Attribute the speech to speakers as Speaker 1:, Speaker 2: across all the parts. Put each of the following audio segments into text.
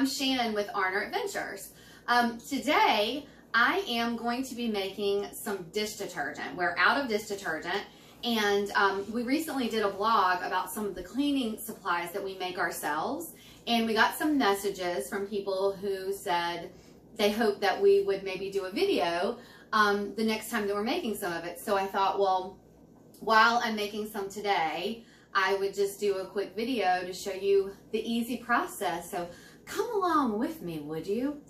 Speaker 1: I'm Shannon with Arner Adventures. Um, today, I am going to be making some dish detergent. We're out of dish detergent and um, we recently did a blog about some of the cleaning supplies that we make ourselves and we got some messages from people who said they hoped that we would maybe do a video um, the next time that we're making some of it. So I thought, well, while I'm making some today, I would just do a quick video to show you the easy process. So come along with me, would you?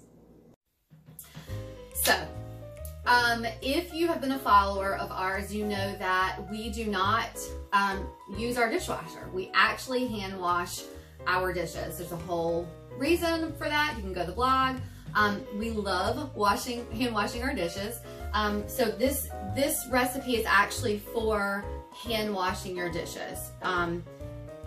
Speaker 1: So, um, if you have been a follower of ours, you know that we do not um, use our dishwasher. We actually hand wash our dishes. There's a whole reason for that. You can go to the blog. Um, we love washing, hand washing our dishes. Um, so this, this recipe is actually for hand washing your dishes. Um,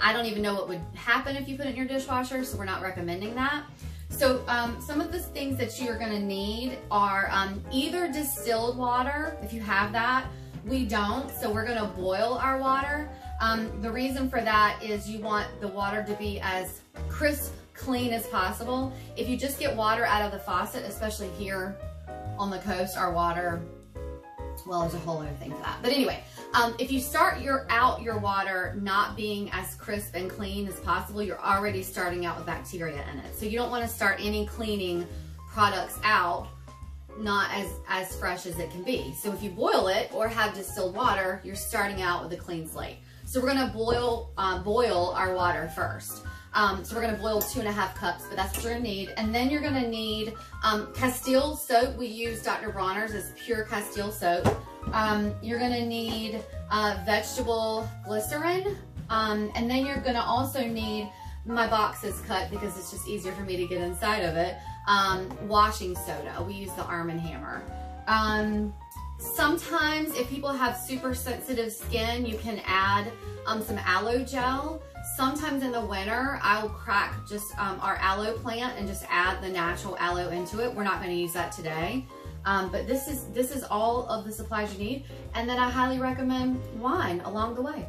Speaker 1: I don't even know what would happen if you put it in your dishwasher, so we're not recommending that. So um, some of the things that you're gonna need are um, either distilled water, if you have that. We don't, so we're gonna boil our water. Um, the reason for that is you want the water to be as crisp, clean as possible. If you just get water out of the faucet, especially here on the coast, our water, well, there's a whole other thing for that. But anyway, um, if you start your out your water not being as crisp and clean as possible, you're already starting out with bacteria in it. So you don't want to start any cleaning products out not as, as fresh as it can be. So if you boil it or have distilled water, you're starting out with a clean slate. So we're gonna boil, uh, boil our water first. Um, so we're gonna boil two and a half cups, but that's what you're gonna need. And then you're gonna need um, Castile soap. We use Dr. Bronner's as pure Castile soap. Um, you're gonna need uh, vegetable glycerin. Um, and then you're gonna also need, my box is cut because it's just easier for me to get inside of it, um, washing soda. We use the Arm & Hammer. Um, sometimes if people have super sensitive skin, you can add some aloe gel. Sometimes in the winter, I'll crack just um, our aloe plant and just add the natural aloe into it. We're not gonna use that today. Um, but this is, this is all of the supplies you need. And then I highly recommend wine along the way.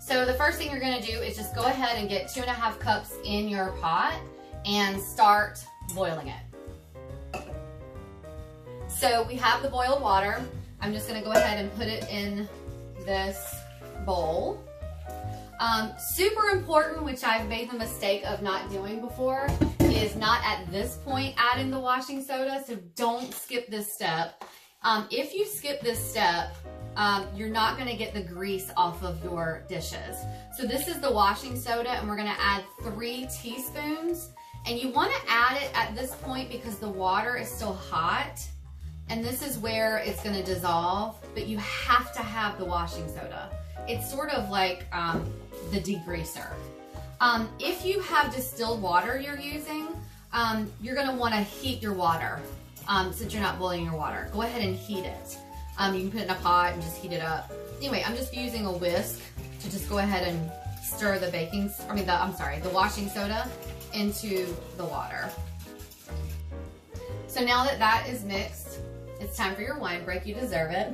Speaker 1: So the first thing you're gonna do is just go ahead and get two and a half cups in your pot and start boiling it. So we have the boiled water. I'm just gonna go ahead and put it in this bowl. Um, super important, which I've made the mistake of not doing before, is not at this point adding the washing soda, so don't skip this step. Um, if you skip this step, um, you're not gonna get the grease off of your dishes. So this is the washing soda and we're gonna add three teaspoons. And you wanna add it at this point because the water is still hot and this is where it's gonna dissolve, but you have to have the washing soda. It's sort of like um, the degreaser. Um, if you have distilled water you're using, um, you're gonna wanna heat your water um, since you're not boiling your water. Go ahead and heat it. Um, you can put it in a pot and just heat it up. Anyway, I'm just using a whisk to just go ahead and stir the baking, I mean, the, I'm sorry, the washing soda into the water. So now that that is mixed, it's time for your wine break. You deserve it.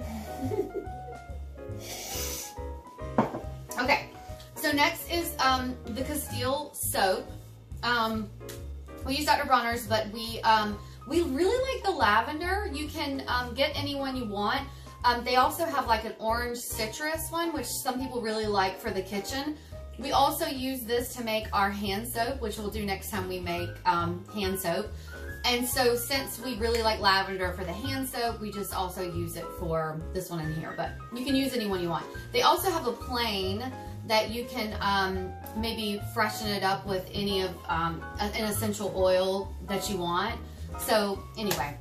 Speaker 1: okay, next is um, the Castile soap. Um, we use Dr. Bronner's, but we um, we really like the lavender. You can um, get any one you want. Um, they also have like an orange citrus one, which some people really like for the kitchen. We also use this to make our hand soap, which we'll do next time we make um, hand soap. And so since we really like lavender for the hand soap, we just also use it for this one in here, but you can use any one you want. They also have a plain that you can um, maybe freshen it up with any of um, an essential oil that you want. So anyway,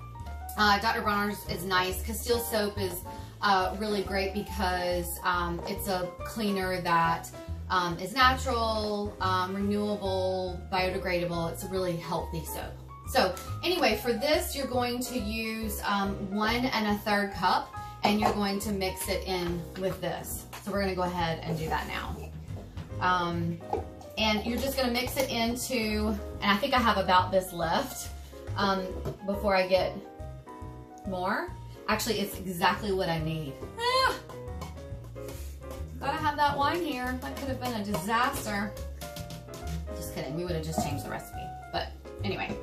Speaker 1: uh, Dr. Bronner's is nice. Castile soap is uh, really great because um, it's a cleaner that um, is natural, um, renewable, biodegradable. It's a really healthy soap. So anyway, for this, you're going to use um, one and a third cup and you're going to mix it in with this. So we're gonna go ahead and do that now. Um, and you're just gonna mix it into, and I think I have about this left um, before I get more. Actually, it's exactly what I need. Ah, gotta have that wine here. That could have been a disaster. Just kidding, we would have just changed the recipe. But Anyway,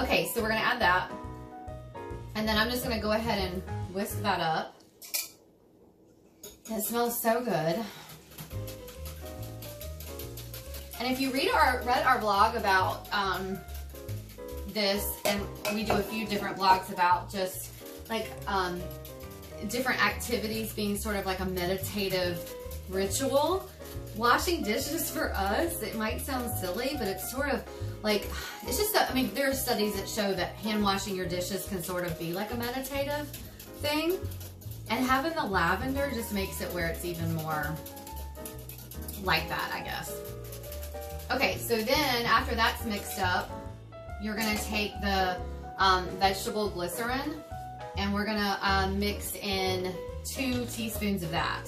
Speaker 1: okay, so we're gonna add that. And then I'm just gonna go ahead and whisk that up. It smells so good. And if you read our read our blog about um, this, and we do a few different blogs about just like um, different activities being sort of like a meditative ritual. Washing dishes for us, it might sound silly, but it's sort of like, it's just, a, I mean, there are studies that show that hand washing your dishes can sort of be like a meditative thing. And having the lavender just makes it where it's even more like that, I guess. Okay, so then after that's mixed up, you're gonna take the um, vegetable glycerin and we're gonna uh, mix in two teaspoons of that.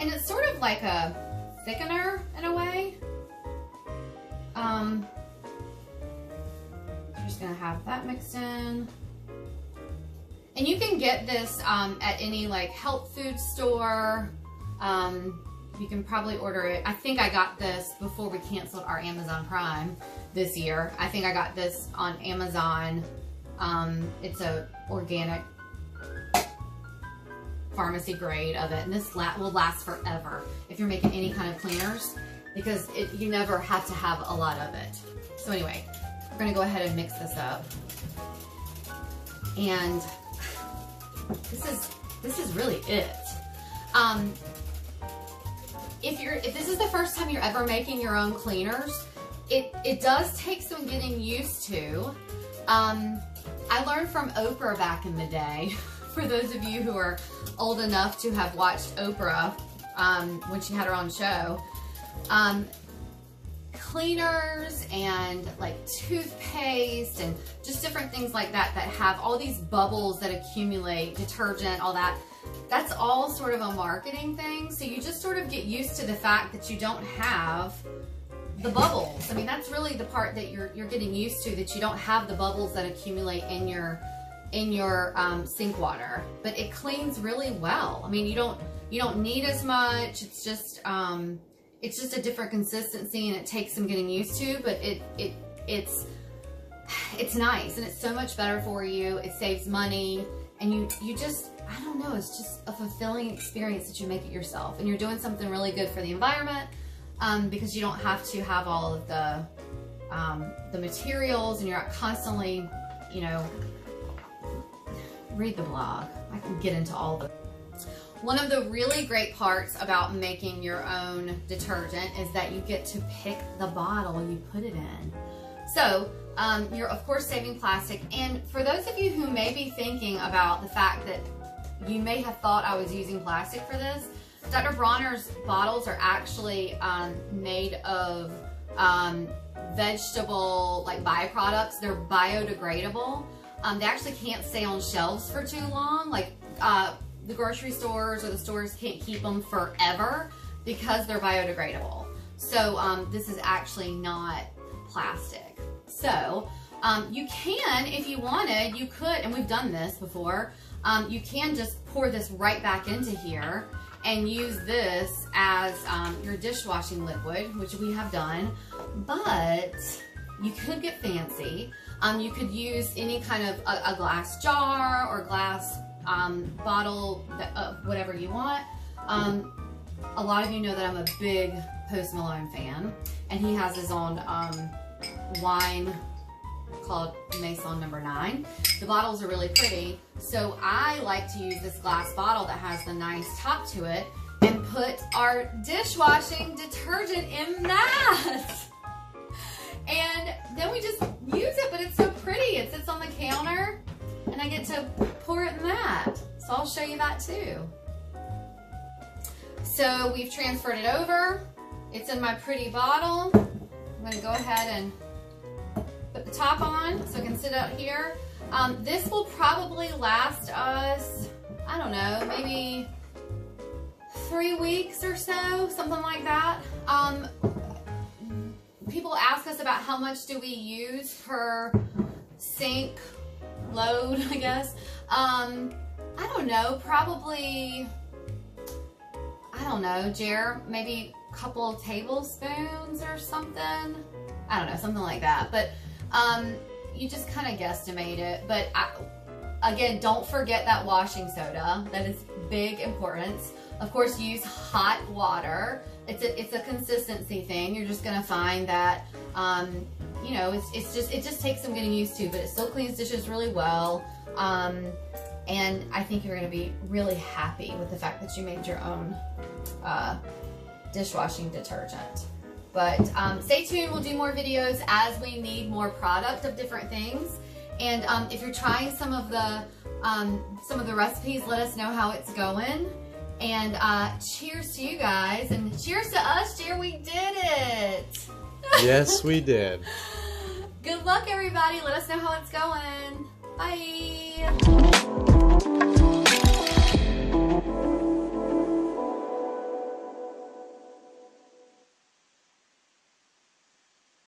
Speaker 1: And it's sort of like a thickener in a way. Um, just gonna have that mixed in. And you can get this um, at any like health food store. Um, you can probably order it. I think I got this before we canceled our Amazon Prime this year. I think I got this on Amazon. Um, it's a organic pharmacy grade of it. And this la will last forever if you're making any kind of cleaners because it, you never have to have a lot of it. So anyway, we're gonna go ahead and mix this up. And this is, this is really it. Um, if you're, if this is the first time you're ever making your own cleaners, it, it does take some getting used to. Um, I learned from Oprah back in the day. For those of you who are old enough to have watched Oprah um, when she had her own show, um, cleaners and like toothpaste and just different things like that that have all these bubbles that accumulate, detergent, all that. That's all sort of a marketing thing. So you just sort of get used to the fact that you don't have the bubbles. I mean, that's really the part that you're you're getting used to that you don't have the bubbles that accumulate in your in your um, sink water. But it cleans really well. I mean, you don't you don't need as much. It's just um, it's just a different consistency and it takes some getting used to. But it it it's it's nice and it's so much better for you. It saves money and you you just I don't know. It's just a fulfilling experience that you make it yourself and you're doing something really good for the environment um, because you don't have to have all of the um, the materials and you're not constantly, you know, read the blog. I can get into all the one of the really great parts about making your own detergent is that you get to pick the bottle you put it in. So um, you're of course saving plastic. And for those of you who may be thinking about the fact that you may have thought I was using plastic for this, Dr. Bronner's bottles are actually um, made of um, vegetable like byproducts. They're biodegradable. Um, they actually can't stay on shelves for too long. Like uh, the grocery stores or the stores can't keep them forever because they're biodegradable. So um, this is actually not plastic. So um, you can, if you wanted, you could, and we've done this before, um, you can just pour this right back into here and use this as um, your dishwashing liquid, which we have done, but you could get fancy. Um, you could use any kind of a, a glass jar or glass um, bottle, that, uh, whatever you want. Um, a lot of you know that I'm a big Post Malone fan, and he has his own um, wine called Maison number nine. The bottles are really pretty. So I like to use this glass bottle that has the nice top to it and put our dishwashing detergent in that. And then we just use it, but it's so pretty. It sits on the counter and I get to pour it in that. So I'll show you that too. So we've transferred it over. It's in my pretty bottle. I'm gonna go ahead and put the top on so it can sit out here. Um, this will probably last us, I don't know, maybe three weeks or so, something like that. Um, people ask us about how much do we use per sink load, I guess. Um, I don't know, probably, I don't know, Jer, maybe a couple tablespoons or something. I don't know, something like that. But Um, you just kind of guesstimate it, but I, again, don't forget that washing soda. That is big importance. Of course, use hot water. It's a it's a consistency thing. You're just gonna find that um, you know it's it's just it just takes some getting used to, but it still cleans dishes really well. Um, and I think you're gonna be really happy with the fact that you made your own uh, dishwashing detergent. But um, stay tuned. We'll do more videos as we need more product of different things. And um, if you're trying some of the um, some of the recipes, let us know how it's going. And uh, cheers to you guys, and cheers to us, dear. We did it.
Speaker 2: Yes, we did.
Speaker 1: Good luck, everybody. Let us know how it's going. Bye.